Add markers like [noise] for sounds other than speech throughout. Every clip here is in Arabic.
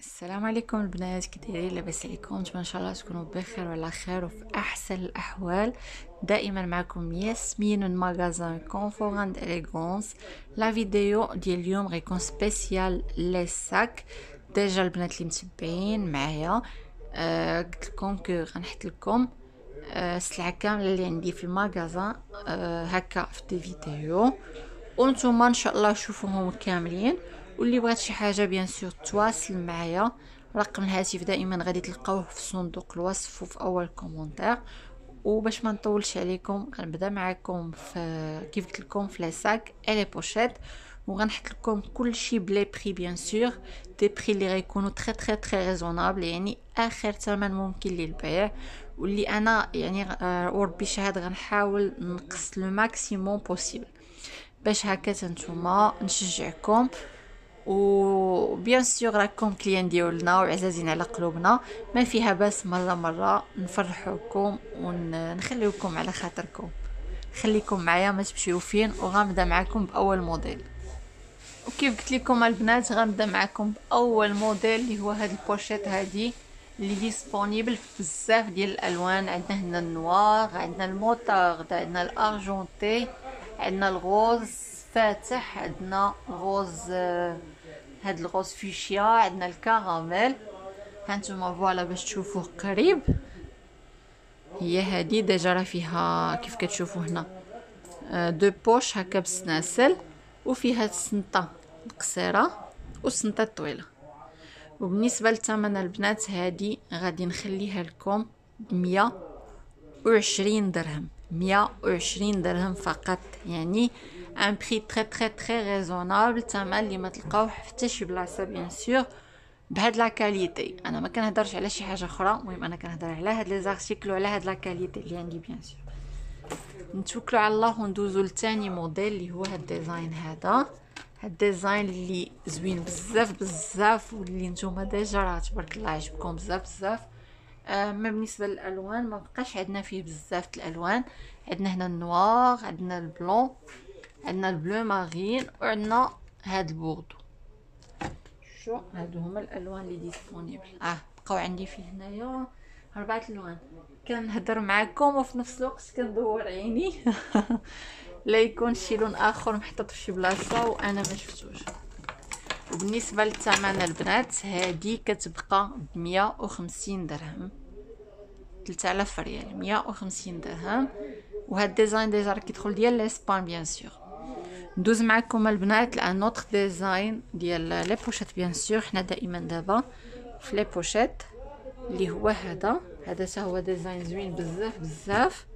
السلام عليكم البنات كي دايرين لاباس عليكم نتمنى ان شاء الله تكونوا بخير وعلى خير وفي أحسن الأحوال. دائما معكم ياسمين من Magasin Confort and Élégance la vidéo ديال اليوم غيكون spécial les sacs. déjà البنات اللي متبعين معايا آه قلت لكم que غنحط لكم آه السلعه كاملة اللي عندي في ال magasin آه هكا في des vidéos. وأنتم إن شاء الله شوفوهم كاملين. واللي بغات شي حاجة bien sûr تواصل معايا. رقم الهاتف دائما غادي تلقاوه في صندوق الوصف وفي أول commentaire. وباش ما نطولش عليكم غنبدأ معكم في كيف قلت لكم في les sacs les pochettes وغنحط لكم كل شيء ب les prix bien sûr. des prix اللي غيكونوا très très très raisonnables يعني آخر ثمن ممكن للبيع واللي أنا يعني آه، وربي شاهد غنحاول نقص le maximum possible باش هكا نتوما نشجعكم. و bien sûr راكم clients ديالنا وعزازين على قلوبنا. ما فيها بس مرة مرة نفرحوكم ونخليوكم على خاطركم. خليكم معايا ما تمشيو فين وغنبدا معكم بأول موديل. وكيف قلت لكم البنات غنبدا معكم بأول موديل اللي هو هاد ال pochette هادي اللي disponible في بزاف ديال الألوان. عندنا هنا ال noir عندنا الموتارد عندنا ال argenté عندنا ال rose. فاتح عندنا rose هاد ال rose fuchsia عندنا الكراميل. هانتوما voilà باش تشوفوه قريب. هي هادي déjà راه فيها كيف كتشوفوا هنا deux poches هكا بسناسل وفيها السنطة القصيرة والسنطة الطويلة وبالنسبة للثمن البنات هادي غادي نخليها لكم بمية وعشرين درهم. مية وعشرين درهم فقط يعني un prix très très très raisonnable تما اللي ما تلقاوه حتى شي بلاصة bien sûr بهاد la qualité أنا ما كنهضرش على شي حاجة أخرى. المهم أنا كنهضر على هاد les articles وعلى هاد la qualité اللي عندي bien sûr نتوكلوا على الله وندوزو لتاني موديل اللي هو هاد ال design هذا. هاد ال design اللي زوين بزاف بزاف واللي نتوما déjà راه تبارك الله عجبكم بزاف بزاف. آه ما بالنسبة للألوان ما بقاش عندنا فيه بزاف الألوان. عندنا هنا ال noir عندنا ال blanc. عندنا ال bleu marine وعندنا هاد البوردو. شو؟ هادو هما الألوان اللي disponible آه بقاو عندي فيه هنايا أربعة ألوان. كنهضر معكم وفي نفس الوقت كندور عيني. [laughs] لا يكون شي لون آخر محطوط في شي بلاصة وأنا ما شفتوش. وبالنسبة للثمن البنات هادي كتبقى بمية وخمسين درهم. 3000 ريال مية وخمسين درهم. وهاد ال design déjà راه كيدخل ديال لاسبان bien sûr. ندوز معكم البنات ل un autre design ديال les pochettes bien sûr حنا دائما دابا في les pochettes اللي هو هذا. هذا حتى هو design زوين بزاف بزاف.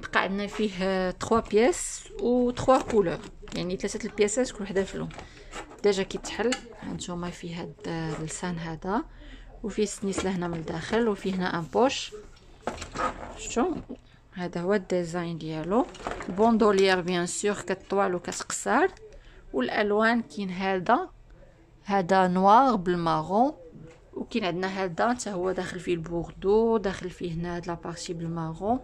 بقى عندنا فيه 3 pièces و 3 couleurs يعني ثلاثة ال pieceات كل وحدة في لون déjà كيتحل. هانتوما فيه هاد اللسان هذا. وفيه سناسل لهنا من الداخل. وفيه هنا une poche شفتوا هذا هو ال design ديالو. ال bandoulière bien sûr كطوال وكتقصر والألوان كاين هذا. هذا noir بال marron. وكاين عندنا هذا حتى هو داخل فيه البوردو داخل فيه هنا هاد la partie بال marron.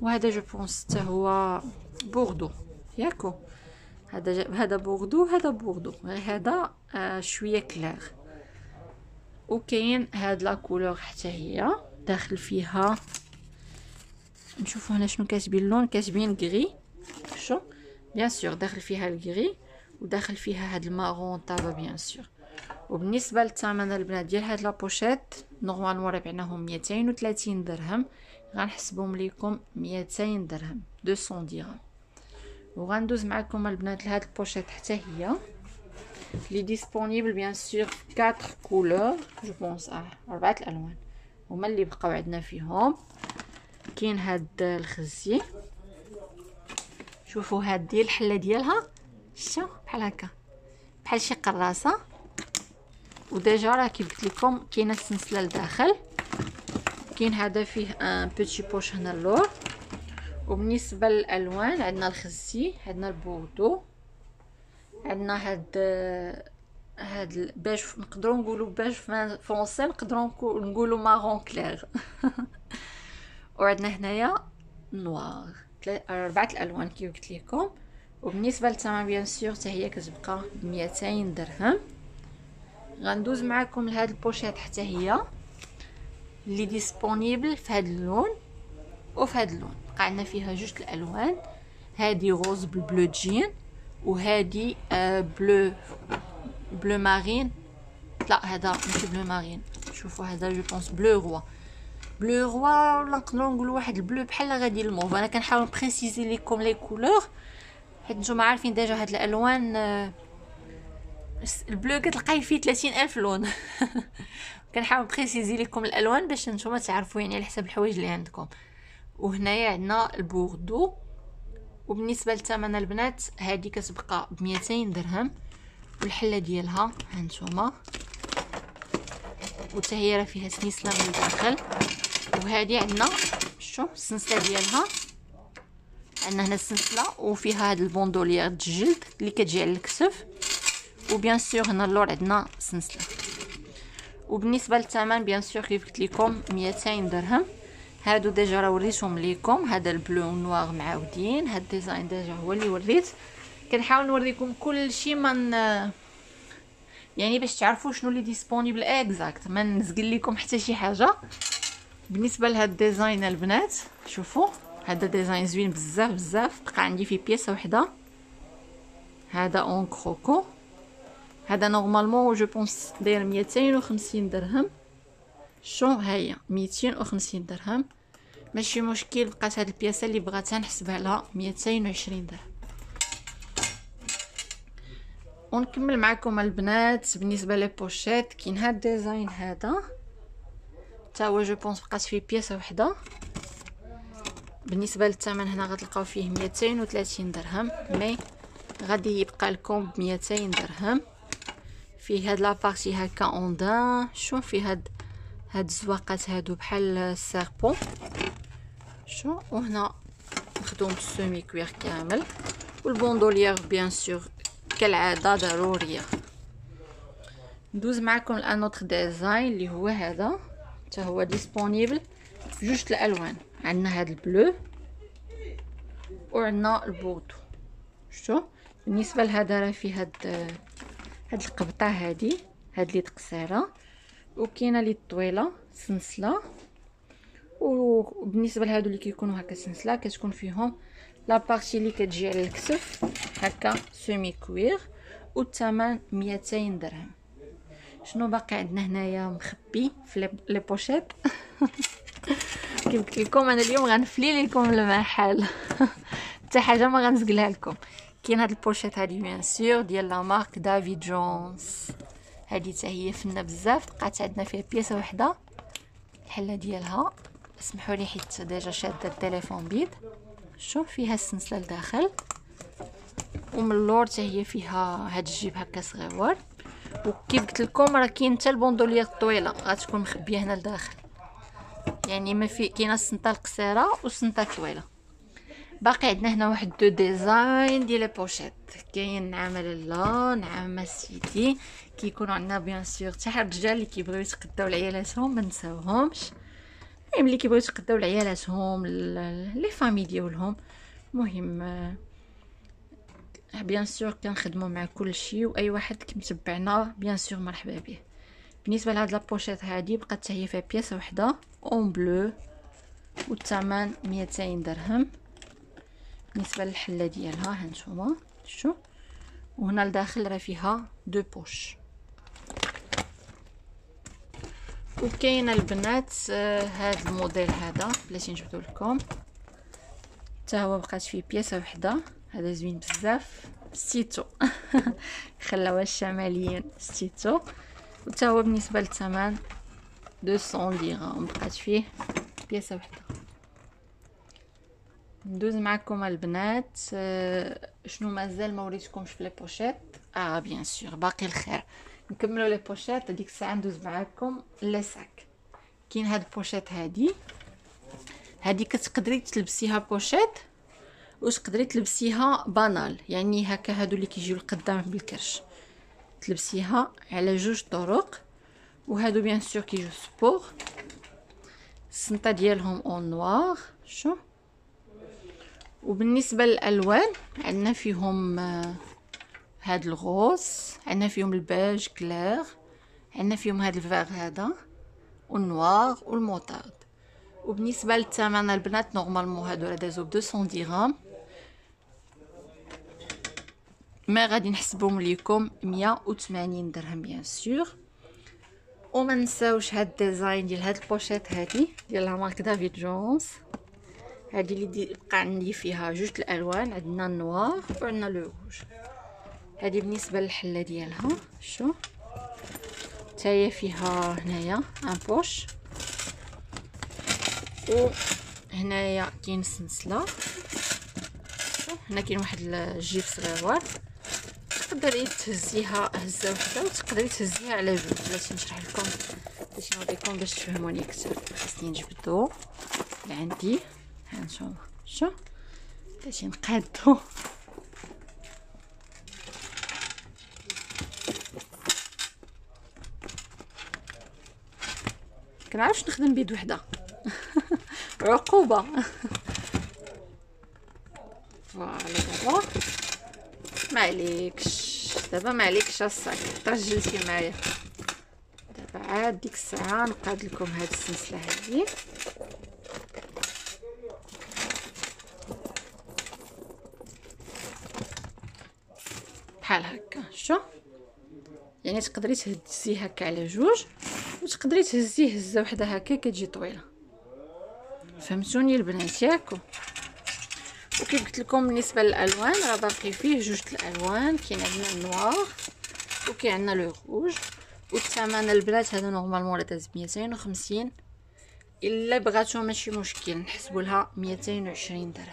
وهذا je pense حتى هو بوردو. ياكو. هذا هذا بوردو هذا بوردو. غير هذا آه شوية clair. وكاين هاد la couleur حتى هي. داخل فيها نشوفوا هنا شنو كاتبين. اللون كاتبين gris شو؟ bien sûr داخل فيها ال gris وداخل فيها هاد ال marron tabac bien sûr وبالنسبة للثمن البنات ديال هاد la pochette normalement بعناهم 230 درهم. غنحسبهم ليكم 200 درهم 200 درهم وغندوز معكم البنات لهاد ال pochette حتى هي. لي disponible bien sûr 4 couleurs je pense آه أربعة الألوان. هما اللي بقاو عندنا فيهم. كاين هاد ال kaki. شوفوا هاد الحلة ديالها. شتو بحال هكا. بحال شي قراصه و déjà راه كيف قلت لكم كاينة السلسلة لداخل. كاين هذا فيه une petite poche هنا اللور. وبالنسبة للألوان عندنا ال kaki عندنا البوردو. عندنا هاد هاد باش نقدروا نقولوا beige foncé نقدروا نقولوا marron clair وعندنا هنايا noir. أربعة الألوان كي قلت لكم. وبالنسبة للثمن bien sûr حتى هي كتبقى بميتين درهم. غندوز معكم لهاد ال pochette حتى هي اللي disponible في هاد اللون وفي هاد اللون. بقى عندنا فيها جوج الألوان. هادي rose بال bleu jean وهادي آه bleu bleu marine. لا هذا ماشي bleu marine. شوفوا هذا je pense bleu roi. bleu roi ولا نقدروا نقولوا واحد ال bleu بحال غادي الموف أنا كنحاول nبريسيزي لكم les couleurs حيت نتوما عارفين ديجا هاد الالوان ال bleu كتلقاي فيه 30 الف لون كنحاول préciser لكم الالوان باش نتوما تعرفوا يعني على حسب الحوايج اللي عندكم. وهنايا عندنا البوردو. وبالنسبة للثمن البنات هذه كتبقى ب 200 درهم. والحلة ديالها هانتوما وتا هي راه فيها سنسله من الداخل وهذه عندنا شو السنسله ديالها. عندنا هنا السنسلة وفيها هاد ال bandoulière الجلد اللي كتجي على الكتف. و bien sûr هنا اللور عندنا سنسلة. وبالنسبة للثمن bien sûr كيف قلت لكم 200 درهم. هادو déjà راه وريتهم ليكم. هذا ال bleu noir معاودين. هاد ال design déjà هو اللي وريت. كنحاول نوريكم كل شيء من يعني باش تعرفوا شنو اللي disponible exact ما نزقل لكم حتى شي حاجة. بالنسبة لهاد ال design البنات شوفوا هذا design زوين بزاف بزاف بقى عندي فيه بياسة وحدة. هذا en croco. هذا normalement je pense داير 250 درهم. شو هيا 250 درهم. ماشي مشكل بقات هاد البياسة اللي بغاتها نحسبها لها 220 درهم. ونكمل معكم البنات بالنسبة les pochettes كاين هاد ال design هذا. تا هو je pense بقات فيه بياسة وحدة. بالنسبة للثمن هنا غتلقاو فيه 230 درهم mais غادي يبقى لكم ب 200 درهم. فيه هاد la partie هكا en شوف فيه هاد هاد الزواقات هادو بحال ال serpent شو؟ وهنا مخدوم بال semi cuir كامل. وال bandoulière bien sûr كالعادة ضرورية. ندوز معكم الان l'autre design اللي هو هذا. حتى هو disponible جوج الألوان. عندنا هاد ال bleu وعندنا البوطو شتو بالنسبة لهذا راه فيه هاد هاد القبطة هادي هاد لي قصيره وكاينة لي طويلة سنسله وبالنسبة لهادو اللي كيكونوا هكا سنسله كتكون فيهم la partie اللي كتجي على الكتف هكا semi cuir والثمن 200 درهم. شنو باقي عندنا هنايا مخبي في les pochettes؟ [laughs] كيف قلت لكم أنا اليوم غنفلي لكم المحل. [laughs] حتى حاجة ما غنزقلها لكم. كاين هاد ال pochette هادي bien sûr ديال la marque David Jones هادي حتى هي فنة بزاف. بقات عندنا فيها بياسة وحدة الحلة ديالها. اسمحوا لي حيت déjà شادة التليفون بيض شوف فيها السنسلة لداخل. ومن اللور حتى هي فيها هاد الجيب هكا صغيور. وكيف قلت لكم راه كاين حتى ال bandoulière الطويله غتكون مخبية هنا لداخل. يعني ما في كاينة السنطة القصيرة والسنطة الطويلة. باقي عندنا هنا واحد deux designs ديال les pochettes. كاين نعم لالا نعم سيدي. كيكونوا عندنا bien sûr حتى الرجال اللي كيبغيو يتقداو لعيالاتهم ما نساوهمش. المهم اللي كيبغيو يتقداو لعيالاتهم les familles ديالهم. المهم bien sûr كنخدموا مع كل شيء واي واحد كيمتبعنا bien sûr مرحبا به بالنسبة لهاد la pochette هادي بقات هي فيها بياسه وحده en bleu والثمن 200 درهم بالنسبة للحله ديالها هانتوما شو وهنا لداخل راه فيها deux poches وكاينه البنات هاد الموديل هذا بلاتي نجبدو لكم حتى هو بقات فيه بياسه وحده هذا زوين بزاف. ستيتو. [laughs] خلاوها الشماليين. ستيتو. وتا هو بالنسبة للثمن 200 درهم بقات فيه بياسة وحدة. ندوز معكم البنات. آه، شنو مازال ما وريتكمش في les pochettes؟ آه bien sûr. باقي الخير. نكملوا les pochettes. هذيك الساعة ندوز معكم les sacs. كاين هاد ال pochette هادي. هادي كتقدري تلبسيها pochette. وتقدري تلبسيها banane؟ يعني هكا هادو اللي كيجيو القدام بالكرش. تلبسيها على جوج طرق وهادو bien sûr كيجيو sport. السنطه ديالهم en noir شو؟ وبالنسبة للألوان عندنا فيهم آه، هاد ال rose عندنا فيهم ال beige clair عندنا فيهم هاد الفاغ هذا وال noir وال moutarde وبالنسبة للثمن البنات normalement هادو دازو ب 200 درهم ما غادي نحسبهم ليكم 180 درهم bien sûr وما نساوش هاد ال design ديال هاد ال pochette هادي ديال la marque David Jones. هادي اللي بقى عندي فيها جوج الألوان عندنا النوار وعندنا لو روج. هادي بالنسبة للحلة ديالها شو؟ تاهي فيها هنايا ان بوش و هنايا كاين سلسله هنا كاين واحد الجيب صغير. تقدري تهزيها هزه وحده وتقدري تهزيها على جوج بلاتي نشرح لكم باش نوريكم باش تفهموني أكثر. خاصني نجبدو عندي. ها نشوف شو؟ باش نقادو كنعرفش نخدم بيد وحدة. [laughs] عقوبة. [laughs] فوالا دابا معليكش دابا معليكش الصاك ترجلتي معايا. دابا عاد ديك الساعة نقاد لكم هاد السلسلة هادي. بحال هكا شو يعني تقدري تهزيه هكا على جوج وتقدري تهزيه هزة وحدة هكا كتجي طويلة. فهمتوني البنات؟ ياكو. وكيف قلت لكم بالنسبة للألوان راه باقي فيه جوج الألوان كاين عندنا ال noir وكاين عندنا le rouge والثمن البنات هذا normalement راه داز 250 إلا بغاتو ماشي مشكل نحسبوا لها 220 درهم.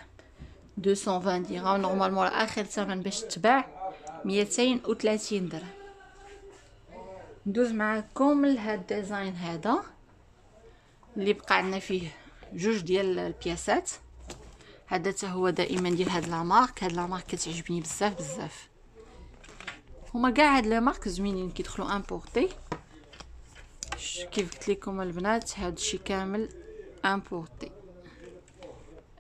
220 درهم normalement آخر ثمن باش تباع 230 درهم. ندوز معكم لهاد ال design هذا اللي بقى عندنا فيه جوج ديال البياسات. هذا حتى هو دائما ديال هاد la marque. هاد la marque كتعجبني بزاف بزاف. هما كاع هاد la marque زوينين كيدخلوا importé كيف قلت لكم البنات هاد الشيء كامل importé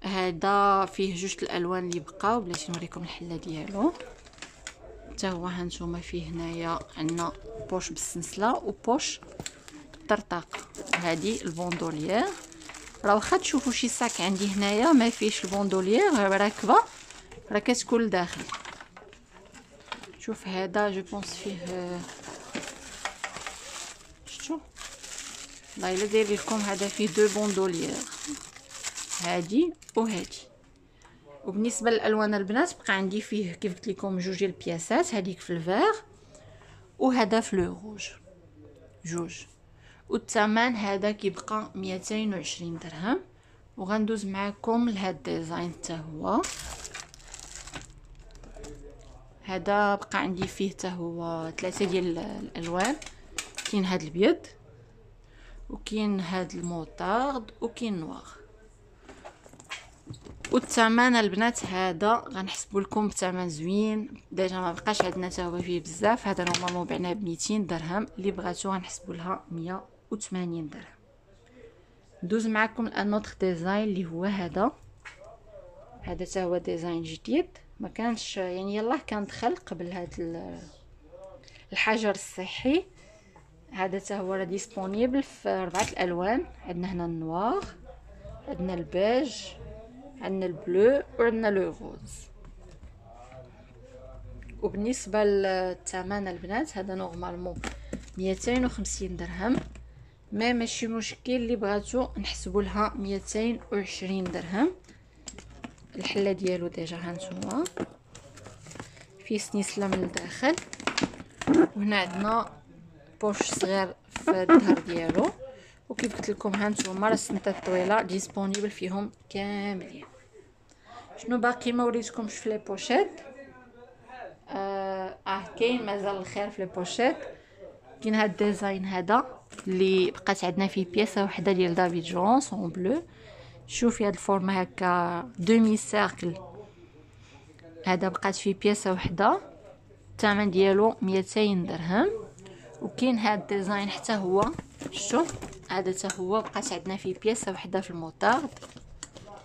هذا فيه جوج الألوان اللي بقاو بلاتي نوريكم الحلة ديالو. حتى هو هانتوما فيه هنايا عندنا poche بالسنسلة و poche بالطرطاق هذه ال bandoulière راه واخا تشوفوا شي sac عندي هنايا ما فيش ال bandoulière راكبة. راه كتكون لداخل شوف هذا je pense فيه شفتوا الله إلا داير لكم هذا فيه deux bandoulières. هادي وهادي وبالنسبة للالوان البنات بقى عندي فيه كيف قلت لكم جوج ديال البياسات هذيك في ال vert وهذا في le rouge. جوج. والثمن هذا كيبقى 220 درهم. وغندوز معكم لهاد ال design حتى هو. هذا بقى عندي فيه حتى هو ثلاثة ديال الألوان. كاين هاد البيض وكاين هاد الموطارد وكاين noir والثمن البنات هذا غنحسبوا لكم بثمن زوين. déjà ما بقاش عندنا حتى هو فيه بزاف. هذا normalement بعنا ب 200 درهم. اللي بغاتو غنحسبوا لها 100 وثمانين درهم ندوز معكم ل un autre design اللي هو هذا هذا تا هو design جديد ما كانش يعني يلاه كان دخل قبل هذا الحجر الصحي هذا تا هو راه disponible في اربعه الالوان عندنا هنا ال noir عندنا البيج عندنا ال bleu وعندنا le rose وبالنسبه للثمن البنات هذا normalement 250 درهم ما ماشي مشكل اللي بغاتو نحسبوا لها 220 درهم. الحلة ديالو déjà هانتوما. فيه سنيسلة من الداخل. وهنا عندنا poche صغير في الظهر ديالو. وكيف قلت لكم هانتوما راه السنطات الطويلة disponibles فيهم كاملين. شنو باقي؟ ما وريتكمش في les pochettes. آه, آه كاين مازال الخير في les pochettes. كاين هاد ال design هذا اللي بقات عندنا فيه بياسة وحدة ديال David Jones en bleu. شوفي هاد الفورمه هكا demi-cercle هذا بقات فيه بياسة وحدة. الثمن ديالو 200 درهم. وكاين هاد ال design حتى هو. شوف هذا حتى هو بقات عندنا فيه بياسة وحدة في الموطارد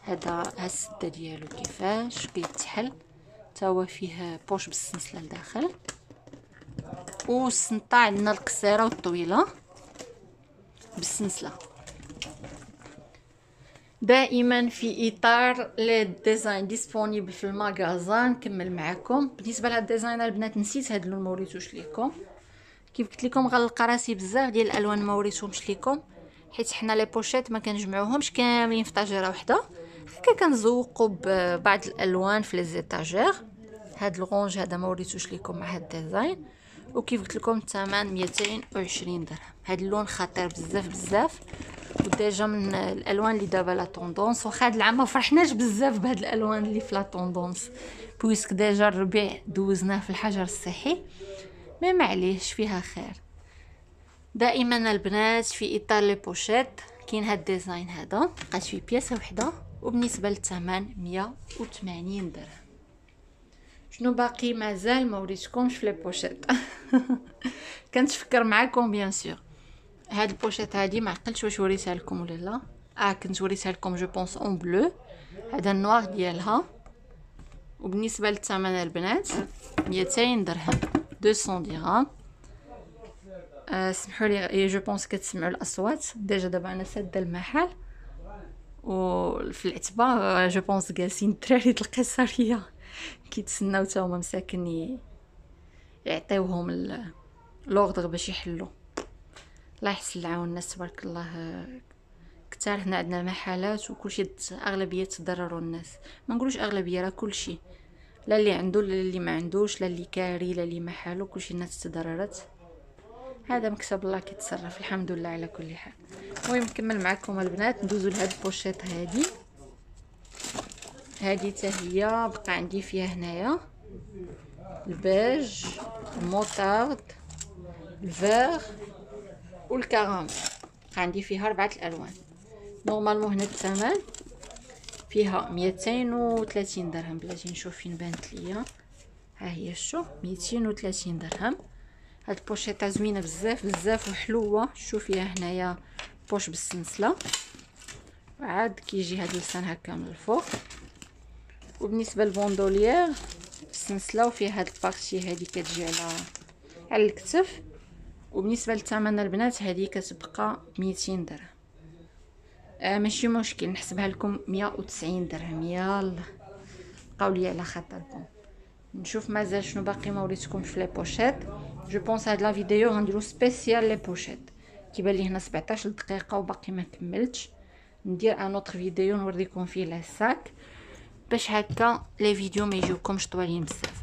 هذا السده ديالو كيفاش؟ كيتحل. حتى هو فيه poche بالسلسله لداخل. والسنطه عندنا القصيرة والطويلة. بالسلسله دائما في إطار les designs disponibles في ال magasin نكمل معكم بالنسبة لهاد ال design البنات نسيت هاد اللون ما وريتوش ليكم؟ كيف قلت لكم غنلقى راسي بزاف ديال الالوان ما وريتهمش ليكم؟ حيت حنا les pochettes ما كنجمعوهمش كاملين في طاجيره وحدة. هكا كنزوقوا ببعض الألوان في les étagères. هاد الغونج هذا ما وريتوش لكم مع هاد ال design؟ وكيف قلت لكم الثمن 220 درهم. هاد اللون خطير بزاف بزاف و déjà من الألوان اللي دابا la tendance واخا هاد العام ما فرحناش بزاف بهاد الألوان اللي في la tendance puisque déjà الربيع دوزناه في الحجر الصحي. mais معليش فيها خير. دائما البنات في إطار les pochettes كاين هاد ال design هذا بقات فيه بياسة وحدة وبالنسبة للثمن 180 درهم. شنو باقي؟ مازال ما وريتكمش في les pochettes. [laughs] كنتفكر معكم bien sûr هاد ال pochette هادي ما عقلتش واش وريتها لكم ولا لا. آه كنت وريتها لكم je pense en bleu هذا ال noir ديالها. وبالنسبة للثمن البنات 200 درهم 200 درهم آه سمحوا لي je pense كتسمعوا الأصوات. déjà دابا أنا سادة المحل. وفي العتبه je pense جالسين الدراري القيصرية. كيتسناو حتى هما مساكن يعطيوهم l'ordre باش يحلوا الله يحسن العون الناس تبارك الله. كثار هنا عندنا محلات وكلشي أغلبية تضرروا الناس. ما نقولوش أغلبية راه كلشي. لا اللي عنده لا اللي ما عندوش لا اللي كاري لا اللي ما حالو كلشي الناس تضررت. هذا مكتاب الله كيتصرف الحمد لله على كل حال. المهم نكمل معكم البنات ندوزو لهاد ال pochette هادي. هادي حتى هي بقى عندي فيها هنايا. البيج الموطارد الفيغ والكراميل. عندي فيها أربعة الألوان. normalement هنا الثمن. فيها ميتين وثلاثين درهم. بلاتي نشوف فين بانت ليا. ها هي شوف ميتين وثلاثين درهم. هاد البوشيطه زوينة بزاف بزاف وحلوة. شوف فيها هنايا؟ poche بالسلسله وعاد كيجي هاد اللسان هكا من الفوق. وبالنسبة لل bandoulière السلسلة وفيها هاد ال partie هادي كتجي على على الكتف. وبالنسبة للثمن البنات هذه كتبقى 200 درهم. آه ماشي مشكل نحسبها لكم 190 درهم. يلا بقاو لي على خاطركم. نشوف مازال شنو باقي ما وريتكمش في les pochettes. je pense هاد la vidéo غنديرو spécial les pochettes. كيبان لي هنا 17 دقيقة وباقي ما كملتش. ندير une autre vidéo نوريكم فيه les sacs باش هكا les vidéos ما يجيوكمش طوالين بزاف.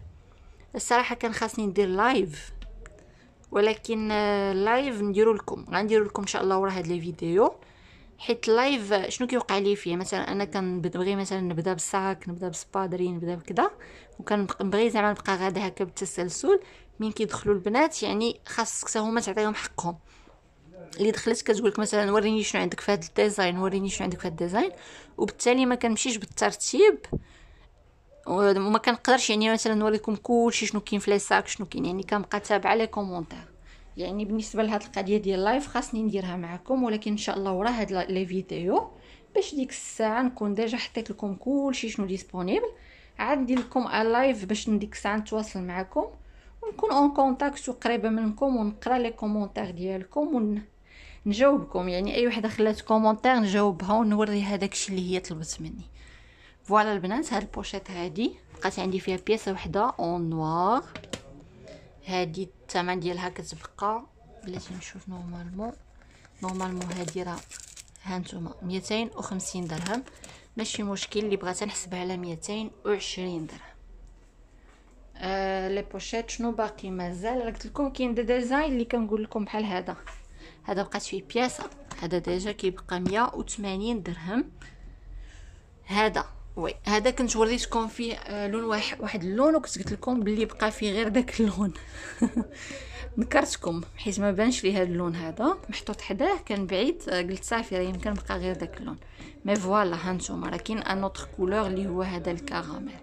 الصراحة كان خاصني ندير live ولكن live نديرو لكم. غنديرو لكم إن شاء الله ورا هاد les vidéos. حيت live شنو كيوقع لي فيه؟ مثلا أنا كنبغي مثلا نبدأ بالصاك نبدأ بالسبادري نبدأ بكذا وكنبغي زعما نبقى غادا هكا بالتسلسل. من كيدخلوا البنات؟ يعني خاصك هما تعطيهم حقهم. اللي دخلت كتقولك مثلا وريني شنو عندك في هذا ال design وريني شنو عندك في هذا ال design. وبالتالي ما كنمشيش بالترتيب وما كنقدرش يعني مثلا نوريكم كلشي شنو كاين في les sacs شنو كاين. يعني كنبقى تابعة les commentaires. يعني بالنسبة لهاد القضية ديال ال live خاصني نديرها معكم ولكن إن شاء الله ورا هاد les vidéos باش ديك الساعة نكون déjà حطيت لكم كلشي شنو disponible عاد ندير لكم live باش ديك الساعة نتواصل معكم ونكون en contact وقريبه منكم ونقرأ les commentaires ديالكم ونجاوبكم يعني أي وحدة خلات commentaire نجاوبها ونوري هذاك الشيء اللي هي طلبت مني. voilà البنات هاد ال pochette هادي بقات عندي فيها pièce وحدة en noir هادي الثمن ديالها كتبقى بلاتي نشوف normalement. normalement هادي راه هانتوما ميتين وخمسين درهم. ماشي مشكل اللي بغات نحسبها على ميتين وعشرين درهم. آه les pochettes شنو باقي؟ مازال قلت لكم كاين des designs اللي كنقول لكم بحال هذا. هذا بقات فيه pièce. هذا déjà كيبقى مية وثمانين درهم. هذا oui هذا كنت وريتكم فيه آه، لون واحد واحد اللون وكنت قلت لكم باللي بقى فيه غير داك اللون. [laughs] نكرتكم حيت ما بانش لي هذا اللون هذا. محطوط حداه كان بعيد آه، قلت صافي راه يمكن بقى غير داك اللون. mais voilà هانتوما راه كاين un autre couleur اللي هو هذا الكراميل.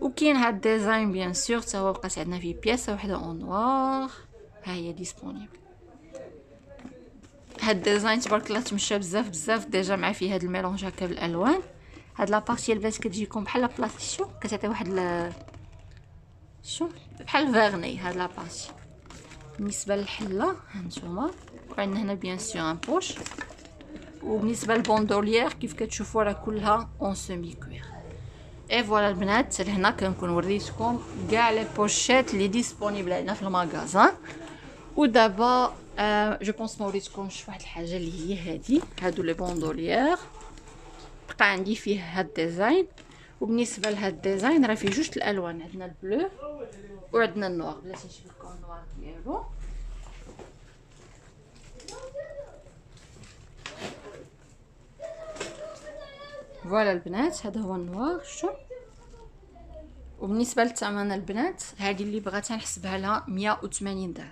وكاين هاد ال design bien sûr حتى هو بقات عندنا فيه pièce وحده en noir ها هي disponible هاد ال design تبارك الله تمشى بزاف بزاف déjà مع فيه هاد ال mélange هكا بالألوان. هاد la partie البنات كتجيكم بحال بلاصه شو كتعطي واحد ل... شو؟ بحال verni هاد la partie بالنسبة للحلة هانتوما وعندنا هنا bien sûr une poche وبالنسبة لل bandoulière كيف كتشوفوا راه كلها en simili cuir et voilà البنات لهنا كنكون وريتكم كاع les pochettes لي disponibles عندنا في ال magasin ودابا je pense ما وريتكمش واحد الحاجة اللي هي هادي هادو les bandoulières بقى عندي فيه هاد ال design وبالنسبه لهاد ال design راه فيه جوج الالوان عندنا ال bleu وعندنا ال noir بلاتي نشوف لكم ال noir ديالو voilà البنات هذا هو ال noir شو وبالنسبه للثمن البنات هذه اللي بغات نحسبها لها 180 درهم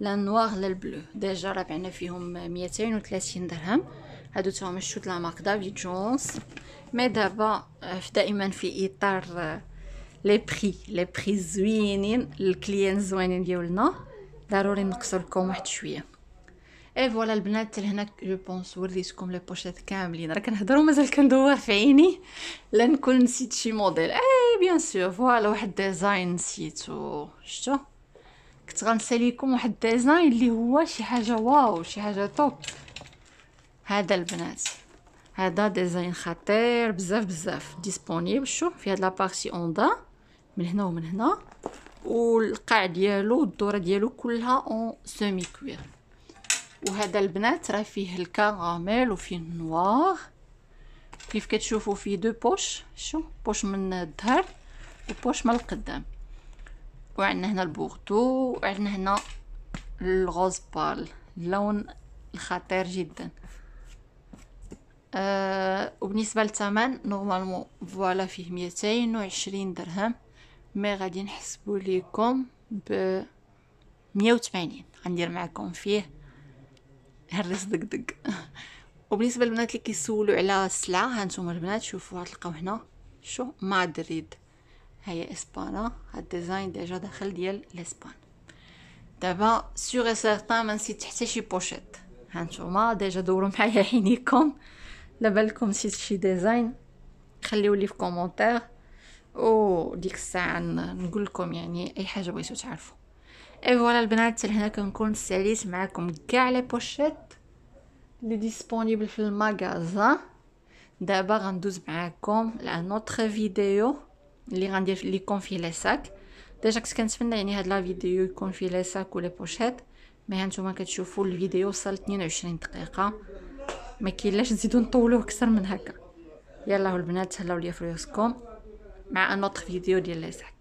لا noir لا ال bleu. déjà راه بعنا فيهم 230 درهم. هادو تاهما شوت la marque دافيد جونز mais دابا دائما في إطار les prix les prix زوينين ال clients زوينين ديالنا. ضروري نقصر لكم واحد شوية. et voilà البنات لهنا je pense وريتكم les pochettes كاملين. راه كنهضروا مازال كندور في عيني. لا نكون نسيت شي موديل et bien sûr voilà واحد design نسيتو. شتو كنت غنساليكم واحد design اللي هو شي حاجة waouh شي حاجة top. هذا البنات هذا design خطير بزاف بزاف disponible شوف في هاد la partie اوندا من هنا ومن هنا. والقاع ديالو والدوره ديالو كلها en simili cuir وهذا البنات راه فيه الكراميل وفيه ال noir. كيف كتشوفوا فيه deux poches شو poche من الظهر و poche من القدام. وعندنا هنا البورتو وعندنا هنا ال rose pâle اللون الخطير جدا. أه وبالنسبة للثمن normalement voilà فيه 220 درهم. mais غادي نحسبوا لكم ب 180 غندير معكم فيه هرس دق دق وبالنسبة للبنات اللي كيسولوا على السلعة هانتوما البنات شوفوا تلقاو هنا شو؟ مادريد. هي إسبانا هاد ال design déjà داخل ديال الاسبان دابا sûr certain ما نسيت حتى شي pochette. هانتوما déjà دوروا معايا عينيكم. لابالكم نسيت شي design. خليو لي في commentaire. و ديك الساعة نقول لكم يعني أي حاجة بغيتو تعرفوا et voilà البنات لهنا كنكون ساليت معكم كاع les pochettes لي disponibles في ال magasin. دابا غندوز معاكم ل un autre vidéo. اللي غندير ليكم فيه les sacs déjà كنت كنتمنى يعني هاد la vidéo يكون فيه les sacs و les pochettes mais هانتوما كتشوفوا الفيديو وصل 22 دقيقه ما كاينلاش نزيدو نطولوه أكثر من هكا يلا البنات تهلاو ليا في مع un autre vidéo ديال les sacs